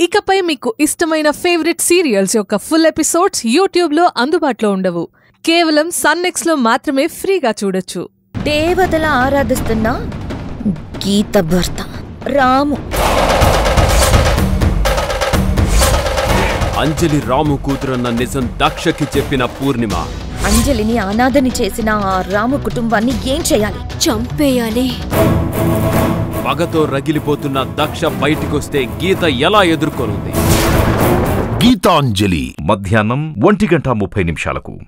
ఇకపై మీకు ఇష్టమైన ఫేవరెట్ సీరియల్స్ యొక్క ఫుల్ ఎపిసోడ్స్ యూట్యూబ్లో అందుబాటులో ఉండవు. కేవలం సన్నెక్స్లో మాత్రమే ఫ్రీగా చూడొచ్చు. దేవతల ఆరాధిస్తున్న గీత భర్త రాము. అంజలి రాము కూతురన్న నిజం దక్షకి చెప్పిన పూర్ణిమ. అంజలిని అనాథని చేసిన ఆ రాము కుటుంబాన్ని ఏం చేయాలి? చంపేయాలి. పగతో రగిలిపోతున్న దక్ష బయటికొస్తే గీత ఎలా ఎదుర్కొనుంది? గీతాంజలి. మధ్యాహ్నం ఒంటి గంట ముప్పై నిమిషాలకు.